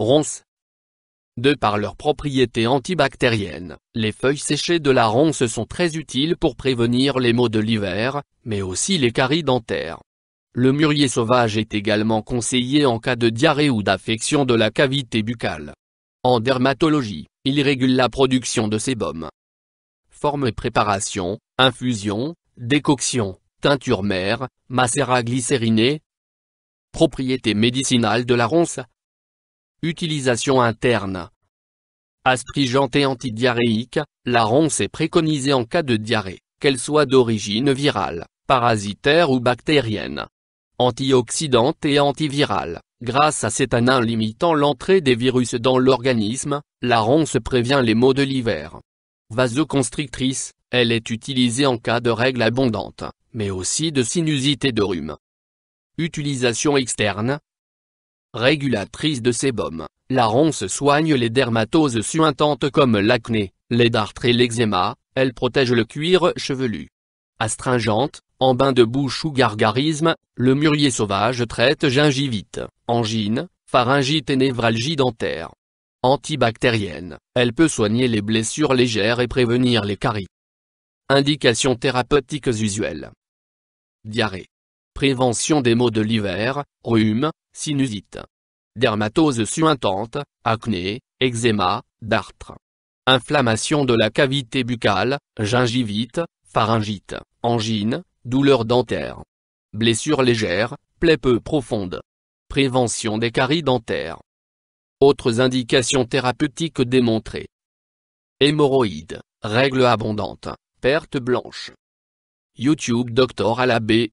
Ronces. De par leurs propriétés antibactériennes, les feuilles séchées de la ronce sont très utiles pour prévenir les maux de l'hiver, mais aussi les caries dentaires. Le mûrier sauvage est également conseillé en cas de diarrhée ou d'affection de la cavité buccale. En dermatologie, il régule la production de sébum. Forme et préparation, infusion, décoction, teinture mère, macérat glycériné. Propriété médicinale de la ronce. Utilisation interne. Astringente et antidiarrhéique, la ronce est préconisée en cas de diarrhée, qu'elle soit d'origine virale, parasitaire ou bactérienne antioxydante et antivirale. Grâce à cet anin limitant l'entrée des virus dans l'organisme, la ronce prévient les maux de l'hiver. Vasoconstrictrice, elle est utilisée en cas de règles abondantes, mais aussi de sinusite et de rhume. Utilisation externe. Régulatrice de sébum, la ronce soigne les dermatoses suintantes comme l'acné, les dartres et l'eczéma, elle protège le cuir chevelu. Astringente, en bain de bouche ou gargarisme, le mûrier sauvage traite gingivite, angine, pharyngite et névralgie dentaire. Antibactérienne, elle peut soigner les blessures légères et prévenir les caries. Indications thérapeutiques usuelles. Diarrhée. Prévention des maux de l'hiver, rhume, sinusite. Dermatose suintante, acné, eczéma, dartre. Inflammation de la cavité buccale, gingivite, pharyngite, angine, douleur dentaire. Blessure légère, plaie peu profonde. Prévention des caries dentaires. Autres indications thérapeutiques démontrées. Hémorroïdes, règles abondantes, perte blanche. YouTube Docteur Alabé,